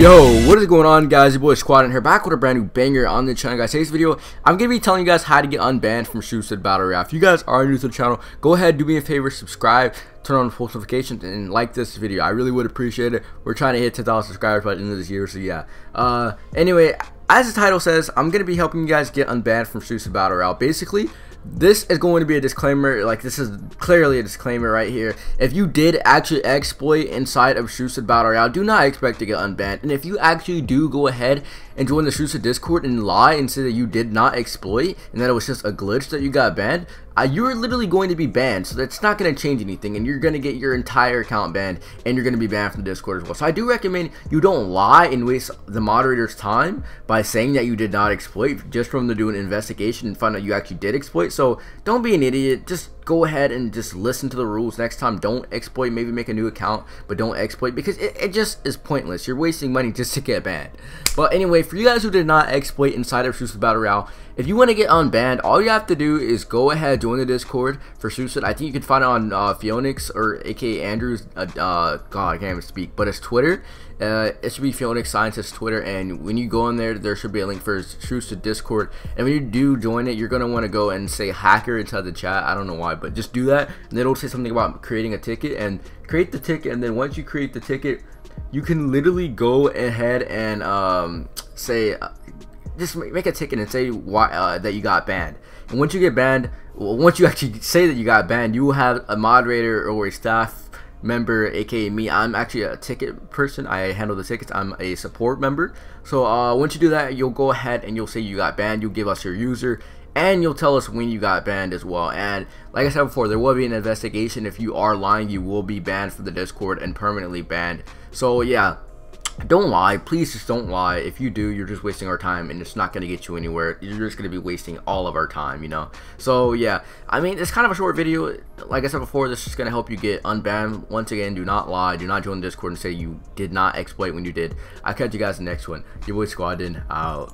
Yo, what is going on guys, your boy SquadDen here back with a brand new banger on the channel guys. Today's video, I'm going to be telling you guys how to get unbanned from Strucid Battle Royale. If you guys are new to the channel, go ahead, do me a favor, subscribe, turn on post notifications, and like this video. I really would appreciate it. We're trying to hit 10,000 subscribers by the end of this year, so yeah. Uh, anyway, as the title says, I'm going to be helping you guys get unbanned from Strucid Battle Royale. Basically, this is going to be a disclaimer like this is clearly a disclaimer right here. If you did actually exploit inside of Strucid Battle Royale do not expect to get unbanned. And if you actually do go ahead and join the Strucid Discord and lie and say that you did not exploit and that it was just a glitch that you got banned uh, you're literally going to be banned. So that's not going to change anything and you're going to get your entire account banned and you're going to be banned from the discord as well. So i do recommend you don't lie and waste the moderator's time by saying that you did not exploit just from them to do an investigation and find out you actually did exploit so don't be an idiot. Just go ahead and just listen to the rules next time. Don't exploit maybe make a new account but don't exploit because it, it just is pointless. You're wasting money just to get banned. But anyway for you guys who did not exploit inside of Strucid Battle Royale if you want to get unbanned all you have to do is go ahead join the discord for Strucid I think you can find it on uh, Phoenix or aka Andrews uh, uh, god I can't even speak but it's Twitter. Uh, it should be Phoenix Scientist Twitter, and when you go in there, there should be a link for Strucid Discord. And when you do join it, you're gonna want to go and say hacker inside the chat. I don't know why, but just do that, and it'll say something about creating a ticket. And create the ticket, and then once you create the ticket, you can literally go ahead and um, say, uh, just make a ticket and say why uh, that you got banned. And once you get banned, well, once you actually say that you got banned, you will have a moderator or a staff member aka me i'm actually a ticket person i handle the tickets i'm a support member so uh, once you do that you'll go ahead and you'll say you got banned you'll give us your user and you'll tell us when you got banned as well. And like i said before there will be an investigation. If you are lying you will be banned from the discord and permanently banned. So yeah don't lie. Please just don't lie. If you do you're just wasting our time and it's not going to get you anywhere. You're just going to be wasting all of our time you know? So yeah i mean it's kind of a short video. Like i said before this is going to help you get unbanned. Once again do not lie. Do not join the discord and say you did not exploit when you did. I'll catch you guys in the next one. Your boy SquadDen out